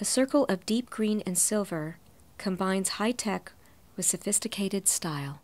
A circle of deep green and silver combines high tech with sophisticated style.